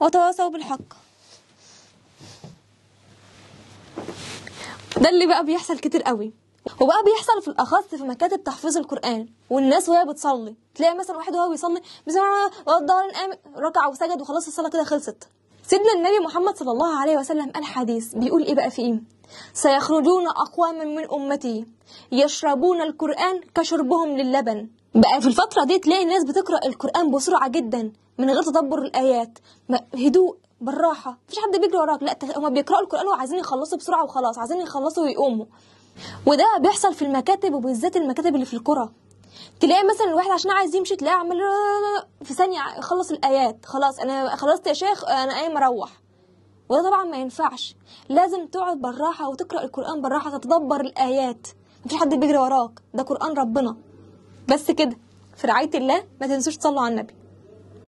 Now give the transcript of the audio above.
وتواصوا بالحق. ده اللي بقى بيحصل كتير قوي. وبقى بيحصل في الأخص في مكاتب تحفيظ القرآن. والناس وهي بتصلي. تلاقي مثلا واحد وهو بيصلي الله والضالين قام ركع وسجد وخلاص الصلاة كده خلصت. سيدنا النبي محمد صلى الله عليه وسلم قال حديث بيقول إيه بقى في إيه سيخرجون أقواما من أمتي. يشربون القرآن كشربهم للبن. بقى في الفترة دي تلاقي الناس بتقرأ القرآن بسرعة جدا من غير تدبر الآيات. ما- هدوء بالراحة. مفيش حد بيجري وراك. لا هما بيقرأوا القرآن وعايزين يخلصوا بسرعة وخلاص عايزين يخلصوا ويقوموا. وده بيحصل في المكاتب وبالذات المكاتب اللي في القرى. تلاقي مثلا الواحد عشان عايز يمشي تلاقيه عمال في ثانية يخلص الآيات. خلاص أنا خلصت يا شيخ أنا قايم أروح. وده طبعا ما ينفعش. لازم تقعد بالراحة وتقرأ القرآن بالراحة تتدبر الآيات. مفيش حد بيجري وراك. ده قرآن ربنا. بس كده. في رعاية الله ما تنسوش تصلوا على النبي.